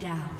Down.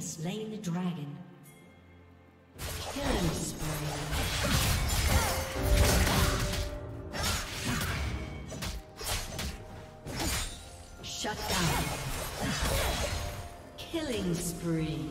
Slain the dragon. Killing spree. Shut down. Killing spree.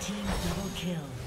Team double kill.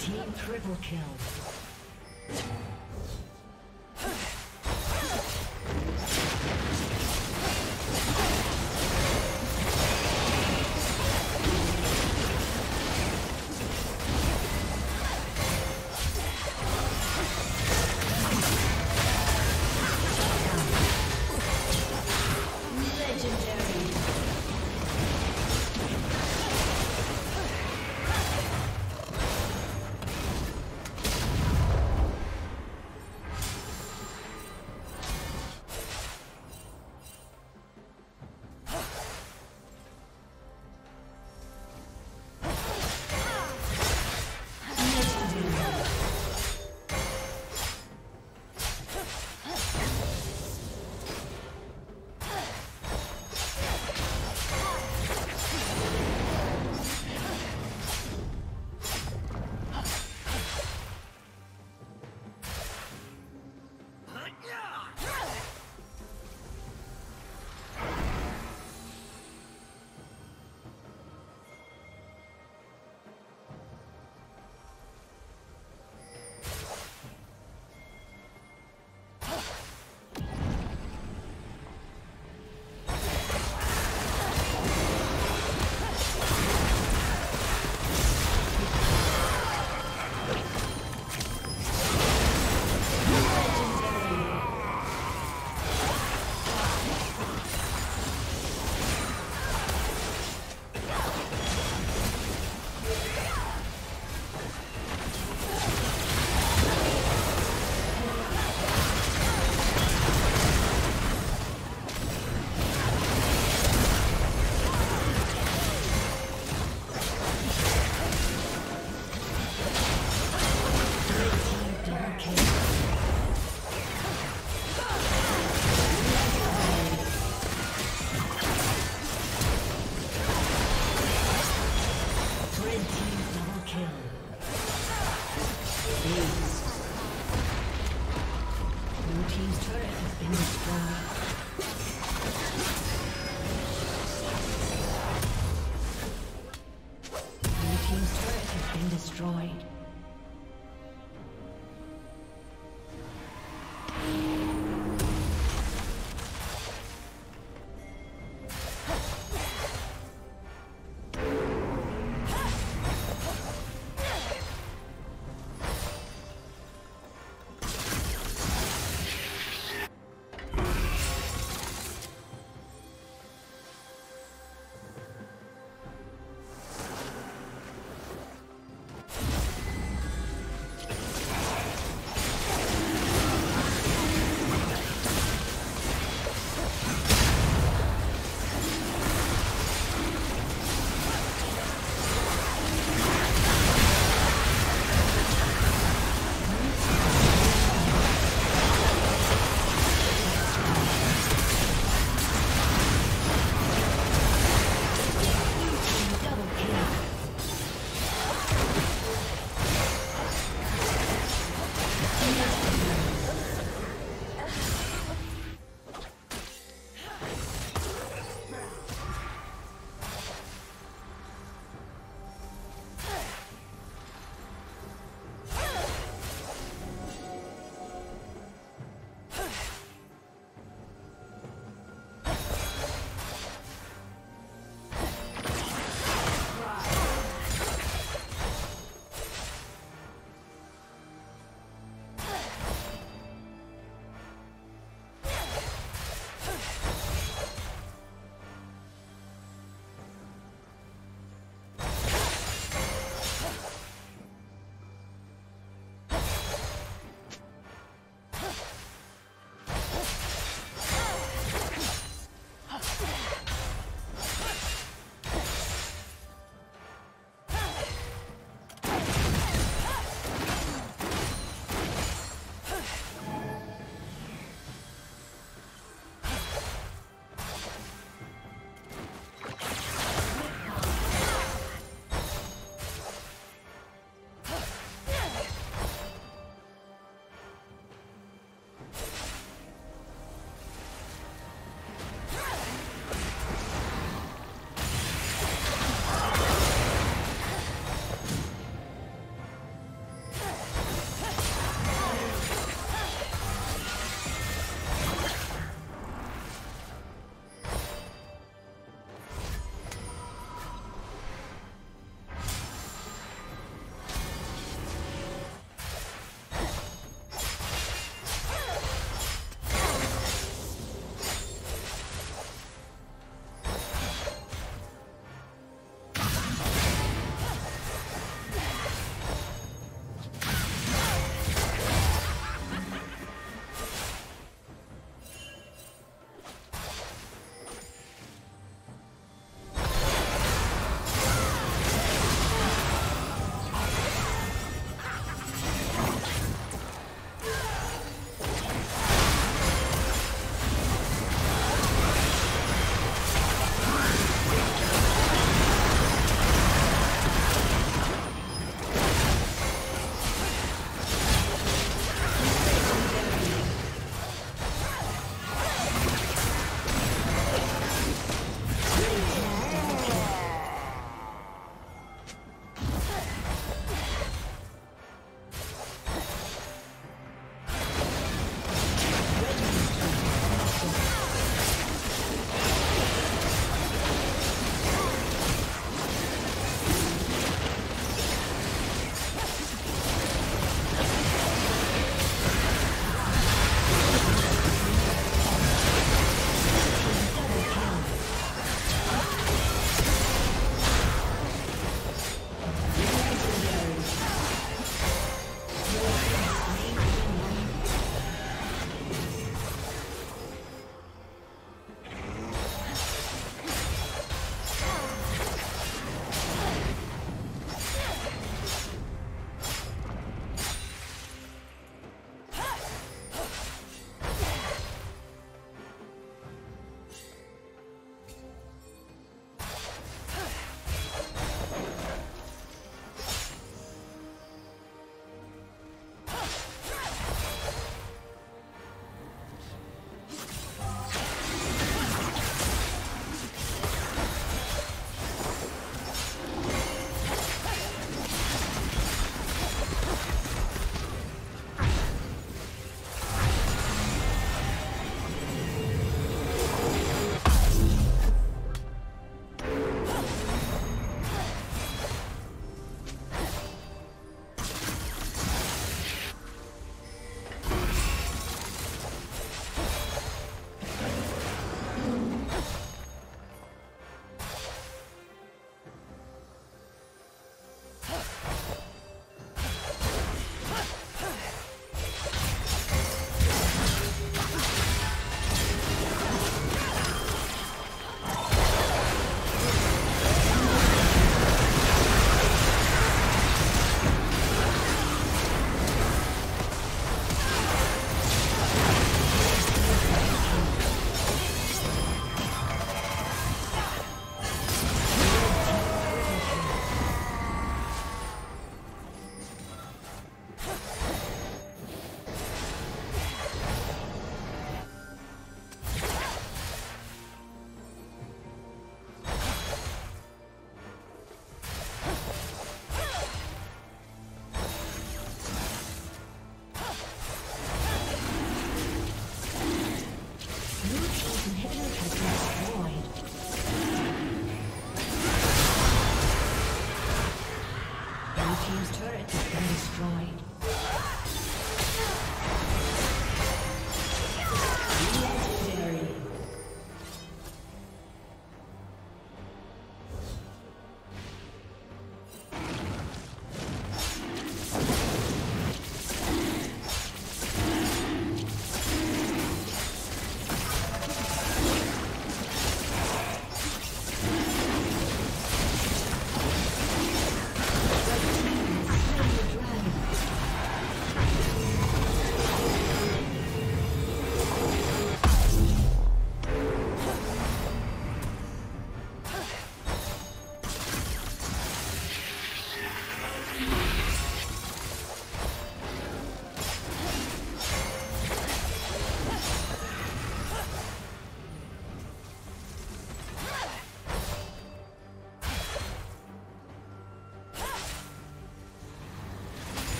Team triple kill.